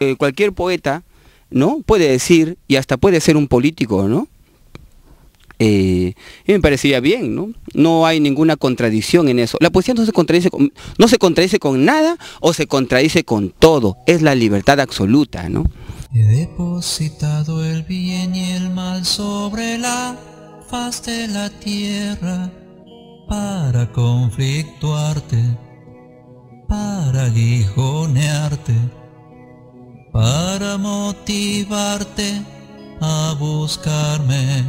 Eh, cualquier poeta, ¿no? Puede decir, y hasta puede ser un político, ¿no? Eh, me parecía bien, ¿no? No hay ninguna contradicción en eso. La poesía no se contradice con, no se contradice con nada o se contradice con todo. Es la libertad absoluta, ¿no? He depositado el bien y el mal sobre la faz de la tierra para conflictuarte, para guijonearte, para motivarte a buscarme.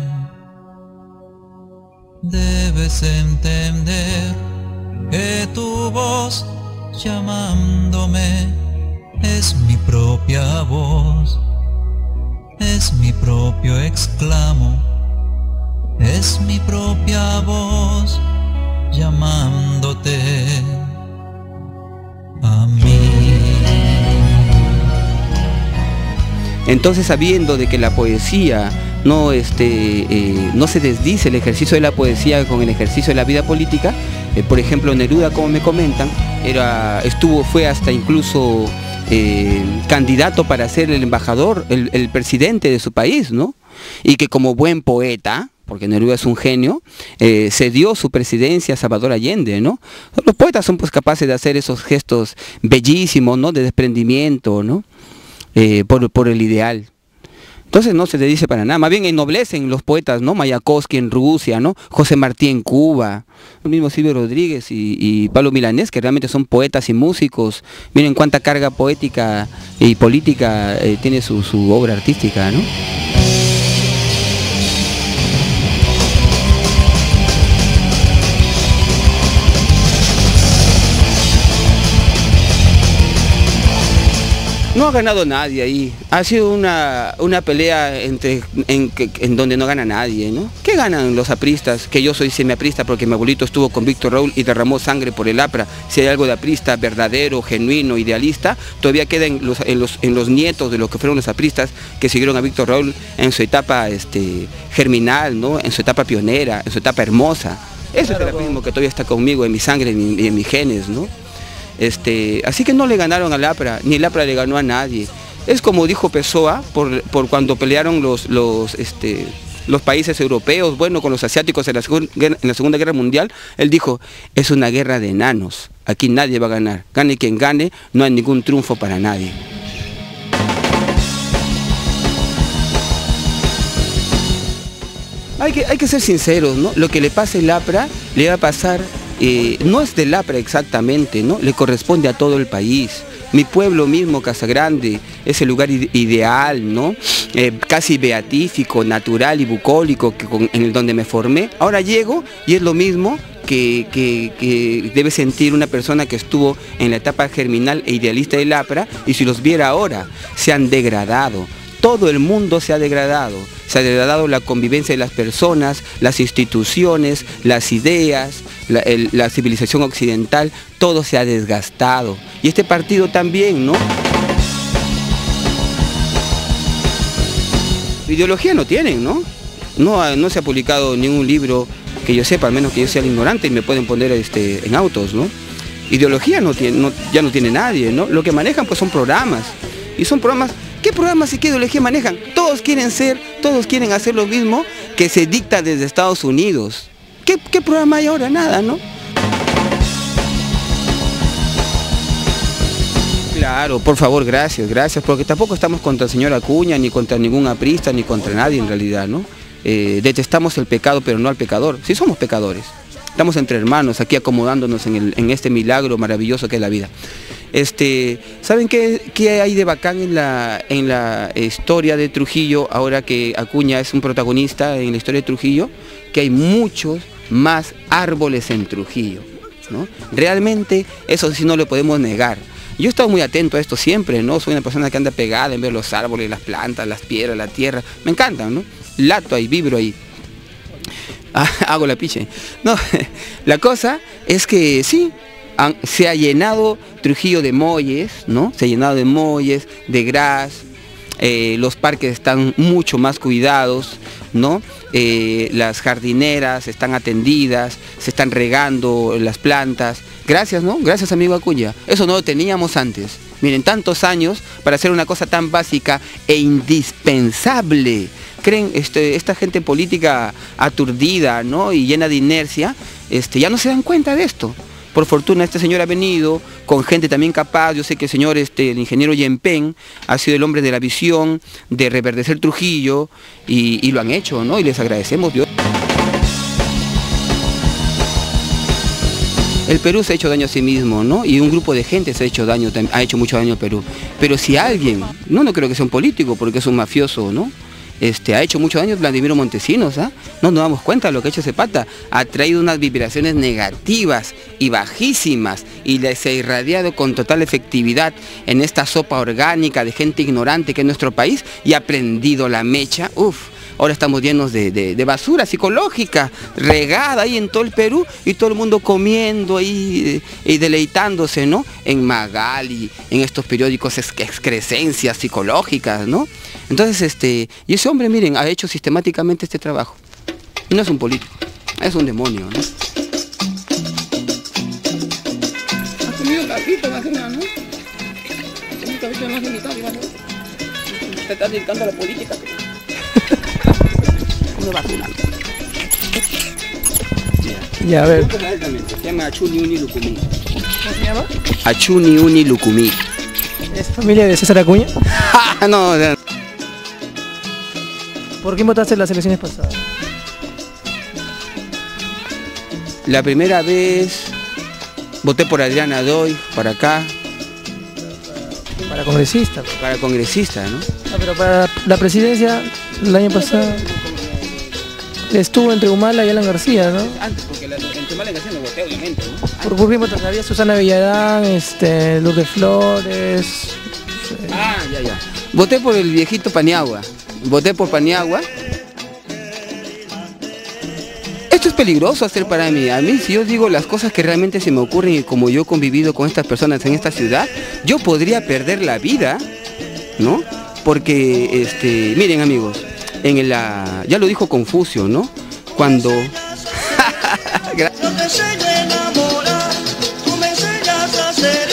Debes entender que tu voz llamándome es mi propia voz, es mi propio exclamo, es mi propia voz Entonces sabiendo de que la poesía no, este, eh, no se desdice el ejercicio de la poesía con el ejercicio de la vida política, eh, por ejemplo Neruda, como me comentan, era, estuvo, fue hasta incluso eh, candidato para ser el embajador, el, presidente de su país, ¿no? Y que como buen poeta, porque Neruda es un genio, cedió su presidencia a Salvador Allende, ¿no? Los poetas son pues capaces de hacer esos gestos bellísimos, ¿no? De desprendimiento, ¿no? Eh, por, el ideal. Entonces no se le dice para nada, más bien ennoblecen los poetas, ¿no? Mayakovsky en Rusia, ¿no? José Martí en Cuba, el mismo Silvio Rodríguez y, y, Pablo Milanés, que realmente son poetas y músicos. Miren cuánta carga poética y política eh, tiene su, su obra artística, ¿no? No ha ganado nadie ahí. Ha sido una, una pelea entre, en, en, donde no gana nadie, ¿no? ¿Qué ganan los apristas? Que yo soy semiaprista porque mi abuelito estuvo con Víctor Raúl y derramó sangre por el APRA. Si hay algo de aprista verdadero, genuino, idealista, todavía queda en los, en los, en los nietos de los que fueron los apristas que siguieron a Víctor Raúl en su etapa este, germinal, ¿no? En su etapa pionera, en su etapa hermosa. Eso claro, es el aprismo que todavía está conmigo en mi sangre y en, en mis genes, ¿no? Este, así que no le ganaron al APRA, ni el APRA le ganó a nadie. Es como dijo Pessoa por, cuando pelearon este, los países europeos, bueno, con los asiáticos en la, Segunda Guerra Mundial, él dijo, es una guerra de enanos, aquí nadie va a ganar, gane quien gane, no hay ningún triunfo para nadie. Hay que, ser sinceros, ¿no? Lo que le pase al APRA le va a pasar eh, no es del APRA exactamente, ¿no? Le corresponde a todo el país. Mi pueblo mismo, Casagrande, es el lugar ideal, ¿no? Eh, casi beatífico, natural y bucólico que con, en el donde me formé. Ahora llego y es lo mismo que, que, que, debe sentir una persona que estuvo en la etapa germinal e idealista del APRA y si los viera ahora, se han degradado. Todo el mundo se ha degradado. Se ha degradado la convivencia de las personas, las instituciones, las ideas, la, civilización occidental, todo se ha desgastado. Y este partido también, ¿no? Ideología no tienen, ¿no? No, se ha publicado ningún libro que yo sepa, al menos que yo sea el ignorante y me pueden poner este, en autos, ¿no? Ideología no tiene, ya no tiene nadie, ¿no? Lo que manejan pues son programas. Y son programas, ¿qué programas y qué ideología manejan? Todos quieren ser, todos quieren hacer lo mismo que se dicta desde Estados Unidos. ¿Qué, qué programa hay ahora? Nada, ¿no? Claro, por favor, gracias, gracias, porque tampoco estamos contra el señor Acuña, ni contra ningún aprista, ni contra nadie en realidad, ¿no? Eh, detestamos el pecado, pero no al pecador. Sí somos pecadores. Estamos entre hermanos, aquí acomodándonos en, este milagro maravilloso que es la vida. Este, ¿Saben qué, hay de bacán en la historia de Trujillo, ahora que Acuña es un protagonista en la historia de Trujillo? Que hay muchos más árboles en Trujillo. ¿no? Realmente eso sí no lo podemos negar. Yo he estado muy atento a esto siempre, ¿no? Soy una persona que anda pegada en ver los árboles, las plantas, las piedras, la tierra. Me encantan, ¿no? Lato ahí, vibro ahí. Ah, hago la piche. No, la cosa es que sí, se ha llenado Trujillo de molles, ¿no? Se ha llenado de molles, de gras, eh, los parques están mucho más cuidados, ¿no? Eh, las jardineras están atendidas, se están regando las plantas, Gracias, ¿no? Gracias, amigo Acuña. Eso no lo teníamos antes. Miren, tantos años para hacer una cosa tan básica e indispensable. Creen, este, esta gente política aturdida, ¿no? Y llena de inercia, este, ya no se dan cuenta de esto. Por fortuna este señor ha venido con gente también capaz, yo sé que el señor, este, el ingeniero Yempen, ha sido el hombre de la visión, de reverdecer Trujillo, y, y lo han hecho, ¿no? Y les agradecemos, Dios. El Perú se ha hecho daño a sí mismo, ¿no? Y un grupo de gente se ha hecho daño, ha hecho mucho daño al Perú. Pero si alguien, no, no creo que sea un político, porque es un mafioso, ¿no? Este, ha hecho mucho daño Vladimiro Montesinos, ¿ah? No nos damos cuenta de lo que ha hecho ese pata. Ha traído unas vibraciones negativas y bajísimas y les ha irradiado con total efectividad en esta sopa orgánica de gente ignorante que es nuestro país y ha prendido la mecha, uff, ahora estamos llenos de, basura psicológica, regada ahí en todo el Perú y todo el mundo comiendo ahí eh, y deleitándose, ¿no? En Magali, en estos periódicos excrescencias psicológicas, ¿no? Entonces, este, y ese hombre, miren, ha hecho sistemáticamente este trabajo. No es un político, es un demonio, ¿no? ¿Has comido no Te estás dedicando a la política. Ya, a ver. Se llama Achuni Uni Lucumí. ¿Cómo se llama? Achuni Uni Lucumí. ¿Es familia de César Acuña? no, no. ¿Por qué votaste en las elecciones pasadas? La primera vez voté por Adriana Doy, para acá. Para congresista. Para congresista, ¿no? Ah, pero para la presidencia el año pasado estuvo entre Humala y Alan García, ¿no? Antes, porque la, entre Humala y García me voté, obviamente, ¿no? Por, por ejemplo, había Susana Villarán, este, Luz de Flores. Ah, ya, ya. Voté por el viejito Paniagua. Voté por Paniagua. Esto es peligroso hacer para mí. A mí, si yo digo las cosas que realmente se me ocurren y como yo he convivido con estas personas en esta ciudad, yo podría perder la vida, ¿no? Porque, este, miren amigos, en la, ya lo dijo Confucio, ¿no? Cuando... Yo te enseño a enamorar, tú me enseñas a ser